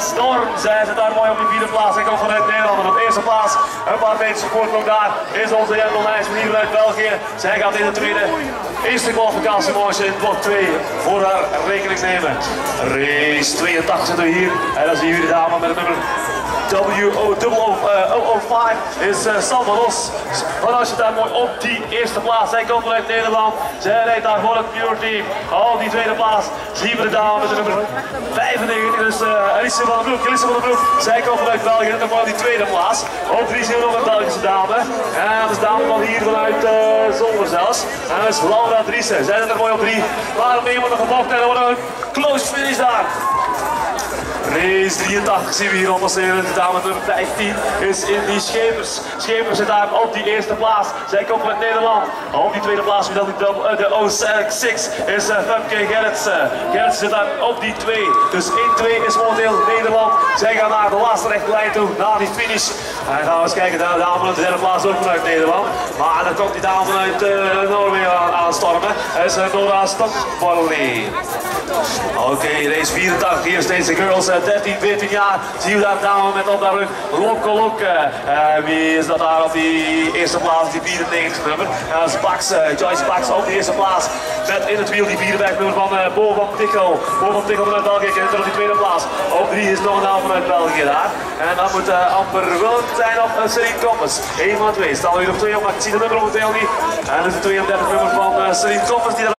Storm, zij zit daar mooi op die vierde plaats. Hij komt vanuit Nederland. En op eerste plaats, een paar meter support ook daar, is onze Jendel Nijs van hier vanuit België. Zij gaat in de tweede, eerste kwalificatiemorgen in blok 2 voor haar rekening nemen. Race 82 zitten we hier. En dan zien jullie de dame met het nummer WO005 is uh, Salma Ros. Van daar mooi op die eerste plaats. Zij komt vanuit Nederland. Zij rijdt daar voor het Pure Team. Al die tweede plaats zien we de dame met de nummer 95. Dus uh, Alice van den Broek. Alice van den Broek. Zij komt vanuit België. En dan voor die tweede plaats. Op drie zien we nog een Belgische dame. En dat is dame van hier vanuit uh, zelfs. En dat is Laura Driessen. Zij zijn er mooi op drie. Maar mee wordt nog gebocht en dan wordt een close finish daar. Race 83 zien we hier al passeren. De dame nummer 15 is in die Schepers. Schepers zit daar op die eerste plaats. Zij komt met Nederland. Op die tweede plaats dan die uh, de O6 is uh, Femke Gerritsen. Gerritsen zit daar op die 2. Dus 1-2 is momenteel Nederland. Zij gaan naar de laatste rechte lijn toe, na die finish. En gaan we eens kijken naar de dame van de derde plaats ook vanuit Nederland. Maar dan komt die dame vanuit uh, Noorwegen aan, aanstormen. Dat is Nora Stokborley. Oké, race 84, hier steeds de girls, 13, 14 jaar. Zien we daar met op haar rug, Lopke Lokke. Uh, wie is dat daar op die eerste plaats, die 94 nummer? Bax, uh, Joyce Bax op de eerste plaats. Met in het wiel die 54 nummer van uh, Bo van Tichel. Bo van Tichel vanuit België, en op die tweede plaats. Op 3 is nog een naam vanuit België daar. En dan moet Amber Willem zijn op uh, Celine Koppers. 1 van 2, staan we op 2 op, zie de nummer momenteel niet. En dat is de 32 nummer van uh, Celine die